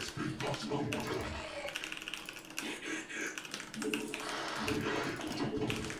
let's Thank you.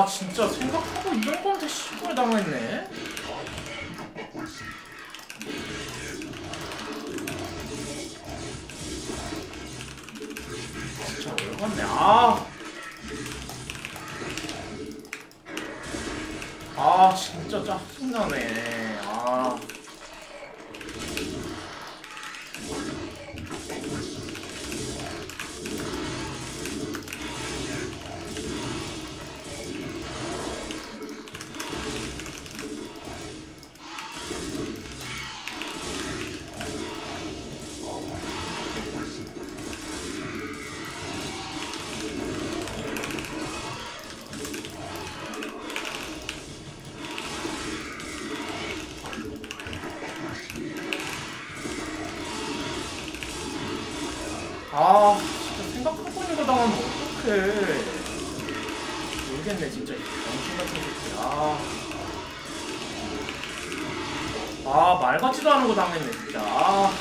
아 진짜 생각하고 이런 건데 시골 당했네. 진짜 열받네. 아. 아 진짜 짜증나네. 아. 아 거 당하면 어떡해 모르겠네 진짜 정신 같은 새끼 아. 아 말 같지도 않은 거 당했네 진짜 아.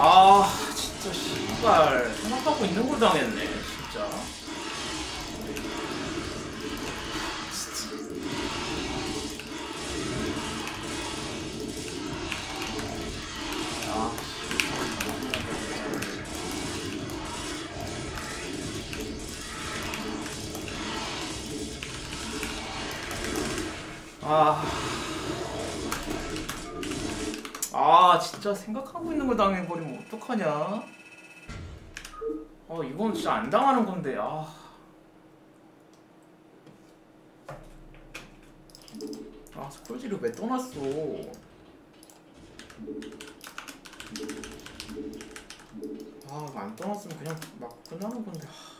아 진짜 씨발. 생각하고 있는 걸 당했네 진짜 생각하고 있는 걸 당해버리면 어떡하냐? 어, 이건 진짜 안 당하는 건데, 아. 아, 스콜지를 왜 떠났어? 아, 이거 안 떠났으면 그냥 막 끝나는 건데. 아.